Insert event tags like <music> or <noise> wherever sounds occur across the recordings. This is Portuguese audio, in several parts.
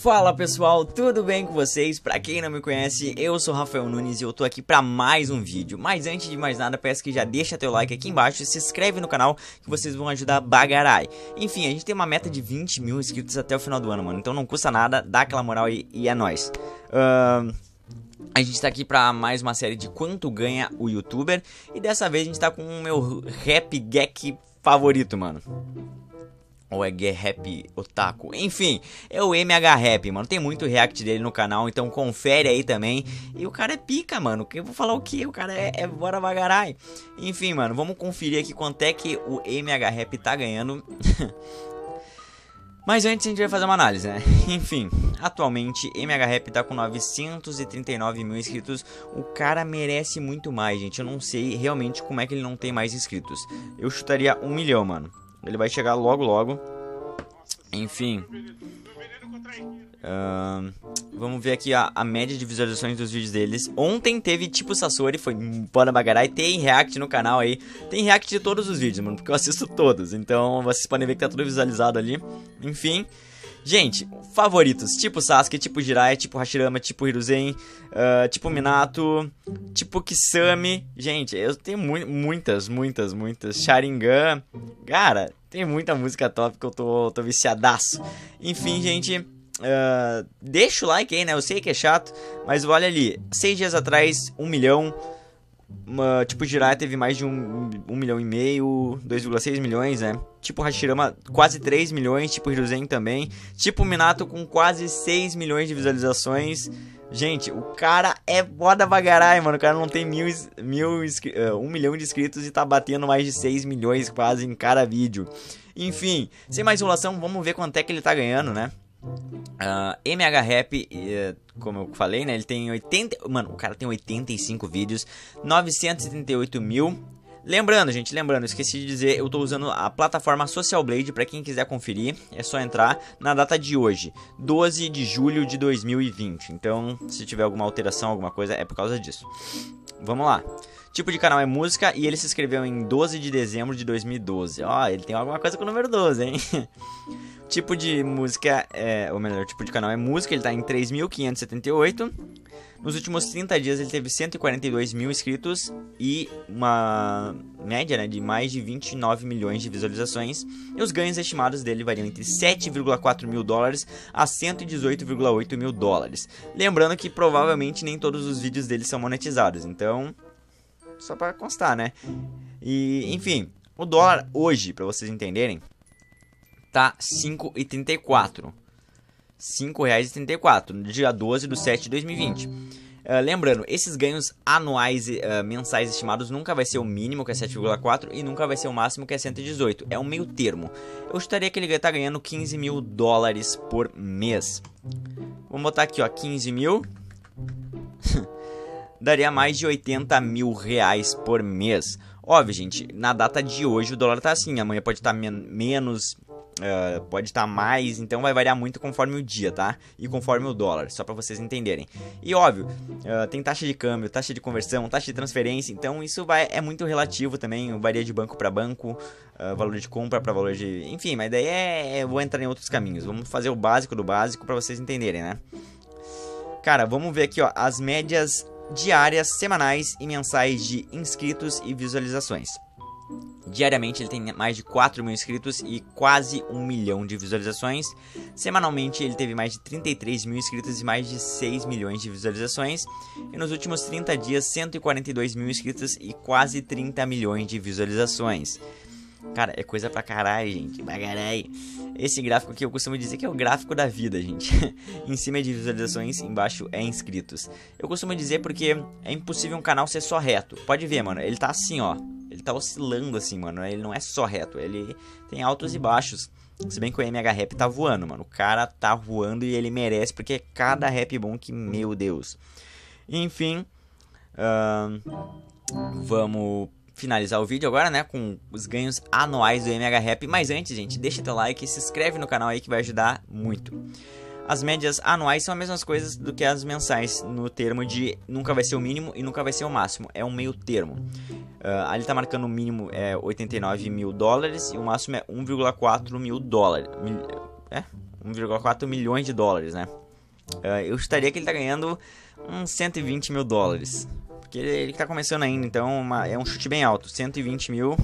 Fala pessoal, tudo bem com vocês? Pra quem não me conhece, eu sou Rafael Nunes e eu tô aqui pra mais um vídeo. Mas antes de mais nada, peço que já deixa teu like aqui embaixo e se inscreve no canal que vocês vão ajudar bagarai. Enfim, a gente tem uma meta de 20 mil inscritos até o final do ano, mano. Então não custa nada, dá aquela moral e, e é nóis. Uh, a gente tá aqui pra mais uma série de quanto ganha o youtuber. E dessa vez a gente tá com o meu rap geek favorito, mano. Ou é G-Rap Otaku. Enfim, é o MH Rap, mano. Tem muito react dele no canal, então confere aí também. E o cara é pica, mano. Eu vou falar o que? O cara é, é bora bagarai. Enfim, mano, vamos conferir aqui quanto é que o MH Rap tá ganhando. <laughs> Mas antes a gente vai fazer uma análise, né? <laughs> Enfim, atualmente MH Rap tá com 939 mil inscritos. O cara merece muito mais, gente. Eu não sei realmente como é que ele não tem mais inscritos. Eu chutaria um milhão, mano. Ele vai chegar logo, logo. Enfim. Uh, vamos ver aqui a, a, média de visualizações dos vídeos deles. Ontem teve tipo Sasori, foi Bora Bagarai. Tem react no canal aí. Tem react de todos os vídeos, mano, porque eu assisto todos. Então vocês podem ver que tá tudo visualizado ali. Enfim. Gente, favoritos, tipo Sasuke, tipo Jiraiya, tipo Hashirama, tipo Hiruzen, uh, tipo Minato, tipo Kisame. Gente, eu tenho mu muitas, muitas, muitas. Sharingan. Cara, tem muita música top que eu tô, tô viciadaço. Enfim, gente, uh, deixa o like aí, né? Eu sei que é chato, mas olha ali, seis dias atrás, um milhão uma, tipo, Jiraiya teve mais de 1 um, um milhão e meio, 2,6 milhões, né? Tipo Hashirama, quase 3 milhões, tipo Hiruzen também. Tipo Minato com quase 6 milhões de visualizações. Gente, o cara é foda bagarai, mano. O cara não tem mil, mil, uh, um milhão de inscritos e tá batendo mais de 6 milhões quase em cada vídeo. Enfim, sem mais enrolação, vamos ver quanto é que ele tá ganhando, né? Uh, MH Rap, uh, como eu falei, né? Ele tem 80. Mano, o cara tem 85 vídeos, 978 mil. Lembrando, gente, lembrando, esqueci de dizer, eu tô usando a plataforma Social Blade para quem quiser conferir, é só entrar na data de hoje, 12 de julho de 2020. Então, se tiver alguma alteração, alguma coisa, é por causa disso. Vamos lá. Tipo de canal é música e ele se inscreveu em 12 de dezembro de 2012. Ó, ele tem alguma coisa com o número 12, hein? <laughs> Tipo de música, é, ou melhor, tipo de canal é música, ele tá em 3.578. Nos últimos 30 dias ele teve 142 mil inscritos e uma média né, de mais de 29 milhões de visualizações. E os ganhos estimados dele variam entre 7,4 mil dólares a 118,8 mil dólares. Lembrando que provavelmente nem todos os vídeos dele são monetizados, então só para constar, né? E enfim, o dólar hoje, para vocês entenderem, tá 5,34. R$ 5,34 no dia 12 de 7 de 2020. Uh, lembrando, esses ganhos anuais uh, mensais estimados nunca vai ser o mínimo, que é 7,4, e nunca vai ser o máximo, que é 118. É um meio termo. Eu estaria que ele está ganhando 15 mil dólares por mês. Vamos botar aqui, ó, 15 mil. <laughs> Daria mais de 80 mil reais por mês. Óbvio, gente, na data de hoje o dólar tá assim, amanhã pode estar tá men menos, Uh, pode estar tá mais, então vai variar muito conforme o dia, tá? E conforme o dólar, só para vocês entenderem. E óbvio, uh, tem taxa de câmbio, taxa de conversão, taxa de transferência, então isso vai, é muito relativo também, varia de banco para banco, uh, valor de compra para valor de. Enfim, mas daí é, é. Vou entrar em outros caminhos. Vamos fazer o básico do básico para vocês entenderem, né? Cara, vamos ver aqui, ó, as médias diárias, semanais e mensais de inscritos e visualizações. Diariamente ele tem mais de 4 mil inscritos e quase 1 milhão de visualizações. Semanalmente ele teve mais de 33 mil inscritos e mais de 6 milhões de visualizações. E nos últimos 30 dias, 142 mil inscritos e quase 30 milhões de visualizações. Cara, é coisa pra caralho, gente. Caralho. Esse gráfico aqui eu costumo dizer que é o gráfico da vida, gente. <laughs> em cima é de visualizações, embaixo é inscritos. Eu costumo dizer porque é impossível um canal ser só reto. Pode ver, mano. Ele tá assim, ó. Ele tá oscilando assim, mano. Ele não é só reto, ele tem altos e baixos. Se bem que o MH Rap tá voando, mano. O cara tá voando e ele merece, porque é cada rap bom que, meu Deus. Enfim, uh, vamos finalizar o vídeo agora, né, com os ganhos anuais do MH Rap. Mas antes, gente, deixa teu like e se inscreve no canal aí que vai ajudar muito. As médias anuais são as mesmas coisas do que as mensais, no termo de nunca vai ser o mínimo e nunca vai ser o máximo. É um meio termo. Uh, ali tá marcando o mínimo é 89 mil dólares e o máximo é 1,4 mil dólares. Mil, é? 1,4 milhões de dólares, né? Uh, eu estaria que ele tá ganhando uns 120 mil dólares. Porque ele, ele tá começando ainda, então uma, é um chute bem alto. 120 mil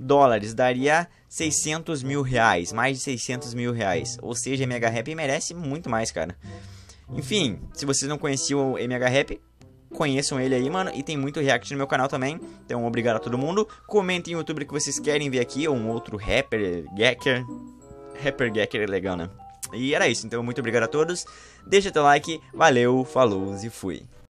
dólares daria 600 mil reais. Mais de 600 mil reais. Ou seja, MH Rap merece muito mais, cara. Enfim, se vocês não conheciam o MH Rap, conheçam ele aí, mano. E tem muito react no meu canal também. Então, obrigado a todo mundo. Comentem no YouTube que vocês querem ver aqui. Ou um outro rapper, Gecker. Rapper Gecker é legal, né? E era isso. Então, muito obrigado a todos. Deixa teu like. Valeu, falou e fui.